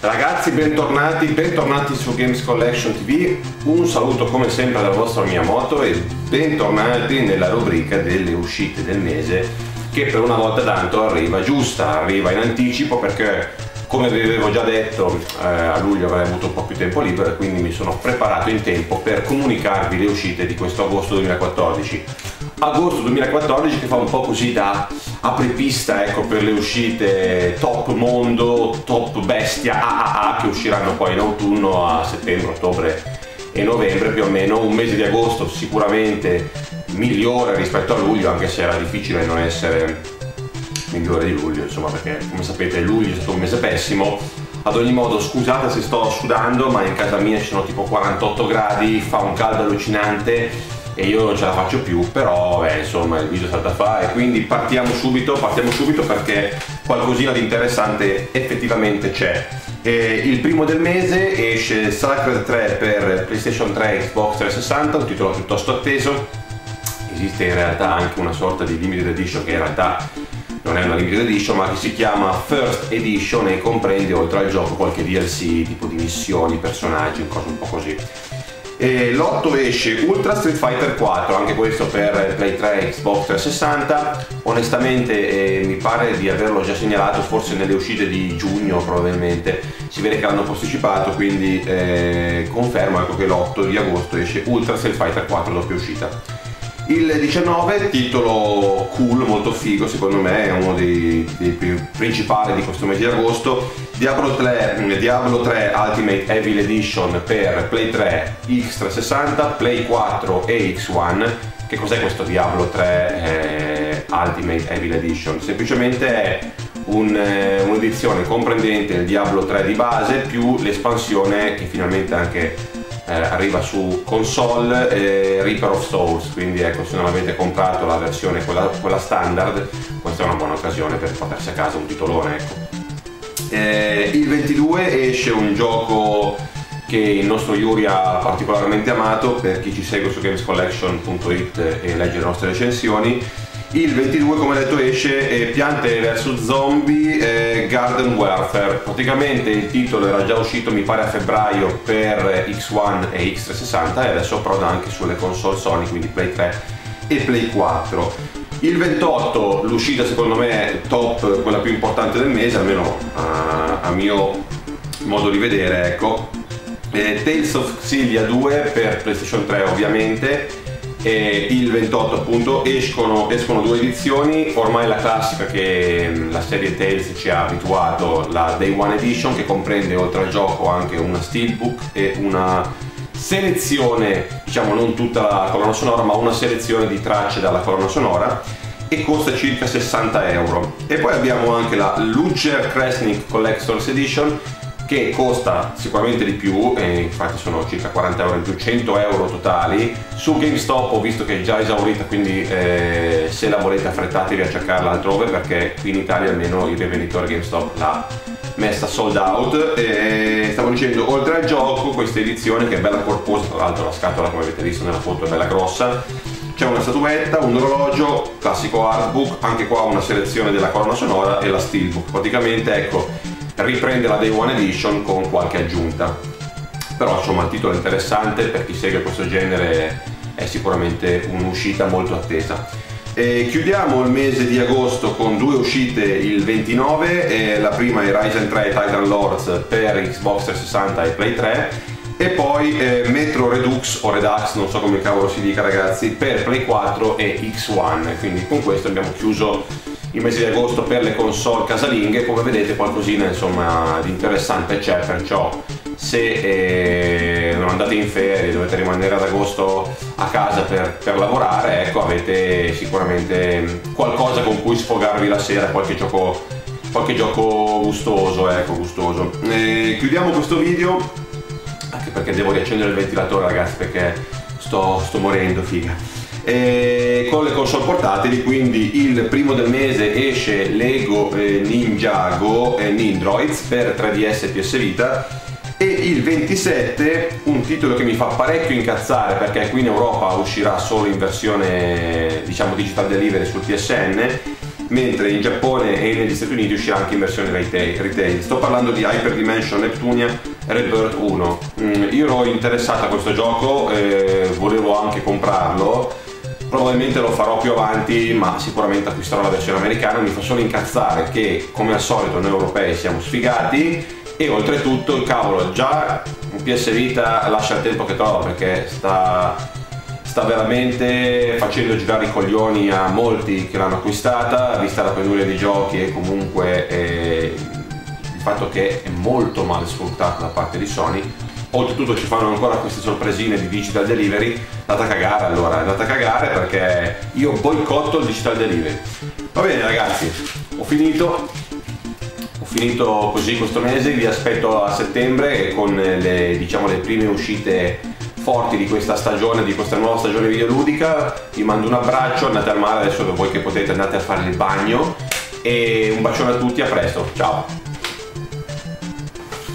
ragazzi, bentornati, bentornati su Games Collection TV. Un saluto come sempre dal vostro Miyamoto e bentornati nella rubrica delle uscite del mese che per una volta tanto arriva giusta, arriva in anticipo perché come vi avevo già detto eh, a luglio avrei avuto un po' più tempo libero e quindi mi sono preparato in tempo per comunicarvi le uscite di questo agosto 2014 agosto 2014 che fa un po' così da apripista ecco, per le uscite top mondo, top bestia AAA che usciranno poi in autunno a settembre, ottobre e novembre più o meno, un mese di agosto sicuramente migliore rispetto a luglio anche se era difficile non essere migliore di luglio insomma perché come sapete luglio è stato un mese pessimo ad ogni modo scusate se sto sudando ma in casa mia ci sono tipo 48 gradi, fa un caldo allucinante e io non ce la faccio più, però beh, insomma il video è stato da fare, quindi partiamo subito, partiamo subito perché qualcosina di interessante effettivamente c'è. Eh, il primo del mese esce Sacred 3 per PlayStation 3 e Xbox 360, un titolo piuttosto atteso. Esiste in realtà anche una sorta di limited edition che in realtà non è una limited edition ma che si chiama First Edition e comprende oltre al gioco qualche DLC tipo di missioni, personaggi, cose un po' così. E l'8 esce Ultra Street Fighter 4, anche questo per Play 3 Xbox 360. Onestamente eh, mi pare di averlo già segnalato, forse nelle uscite di giugno probabilmente. Si vede che l'hanno posticipato, quindi eh, confermo ecco, che l'8 di agosto esce Ultra Street Fighter 4 doppia uscita. Il 19, titolo cool, molto figo secondo me, è uno dei, dei più principali di questo mese di agosto, Diablo 3, Diablo 3 Ultimate Evil Edition per Play 3, X360, Play 4 e X1. Che cos'è questo Diablo 3 eh, Ultimate Evil Edition? Semplicemente è un, eh, un'edizione comprendente il Diablo 3 di base più l'espansione che finalmente anche eh, arriva su console eh, Reaper of Souls, quindi ecco se non avete comprato la versione quella, quella, standard, questa è una buona occasione per portarsi a casa un titolone. Ecco. Eh, il 22 esce un gioco che il nostro Yuri ha particolarmente amato per chi ci segue su gamescollection.it e legge le nostre recensioni il 22 come detto esce eh, Piante vs Zombie eh, Garden Warfare. Praticamente il titolo era già uscito mi pare a febbraio per X1 e X360 e adesso approda anche sulle console Sony, quindi Play 3 e Play 4. Il 28 l'uscita secondo me top, quella più importante del mese, almeno a, a mio modo di vedere, ecco. Eh, Tales of Xillia 2 per PlayStation 3 ovviamente e il 28 appunto escono, escono, due edizioni, ormai la classica che mm, la serie Tales ci ha abituato, la Day One Edition che comprende oltre al gioco anche una steelbook e una selezione, diciamo non tutta la colonna sonora ma una selezione di tracce dalla colonna sonora e costa circa 60 euro. E poi abbiamo anche la Luger Kresnik Collector's Edition che costa sicuramente di più, e infatti sono circa 40 euro in più, 100 euro totali. Su GameStop ho visto che è già esaurita, quindi eh, se la volete affrettatevi a cercarla altrove perché qui in Italia almeno il rivenditore GameStop l'ha messa sold out. E stavo dicendo, oltre al gioco, questa edizione che è bella corposa, tra l'altro la scatola come avete visto nella foto è bella grossa, c'è una statuetta, un orologio, classico artbook, anche qua una selezione della colonna sonora e la steelbook. Praticamente ecco riprende la Day One Edition con qualche aggiunta. Però insomma il titolo è interessante, per chi segue questo genere è sicuramente un'uscita molto attesa. E chiudiamo il mese di agosto con due uscite il 29, la prima è Ryzen 3 Titan Lords per Xbox 360 e Play 3 e poi eh, Metro Redux o Redux, non so come cavolo si dica ragazzi, per Play 4 e X1, quindi con questo abbiamo chiuso il mese di agosto per le console casalinghe come vedete qualcosina insomma di interessante c'è perciò se eh, non andate in ferie dovete rimanere ad agosto a casa per, per, lavorare ecco avete sicuramente qualcosa con cui sfogarvi la sera qualche gioco qualche gioco gustoso ecco gustoso. E chiudiamo questo video anche perché devo riaccendere il ventilatore ragazzi perché sto, sto morendo figa eh, con le console portatili quindi il primo del mese esce Lego eh, Ninjago eh, Nindroids per 3DS e PS Vita e il 27 un titolo che mi fa parecchio incazzare perché qui in Europa uscirà solo in versione diciamo digital delivery sul PSN mentre in Giappone e negli Stati Uniti uscirà anche in versione retail. Sto parlando di Hyper Dimension Neptunia Rebirth 1. Mm, io ero interessato a questo gioco, eh, volevo anche comprarlo, probabilmente lo farò più avanti, ma sicuramente acquisterò la versione americana. Mi fa solo incazzare che, come al solito, noi europei siamo sfigati e oltretutto il cavolo già un PS Vita lascia il tempo che trova perché sta, sta veramente facendo girare i coglioni a molti che l'hanno acquistata vista la penuria di giochi e comunque eh, il fatto che è molto mal sfruttata da parte di Sony oltretutto ci fanno ancora queste sorpresine di digital delivery. Andate a cagare allora. È andata a cagare perché io boicotto il digital delivery. Va bene ragazzi. Ho finito. Finito così questo mese, vi aspetto a settembre con le, diciamo, le prime uscite forti di questa stagione, di questa nuova stagione videoludica. Vi mando un abbraccio, andate al mare adesso voi che potete. Andate a fare il bagno. E un bacione a tutti, a presto, ciao!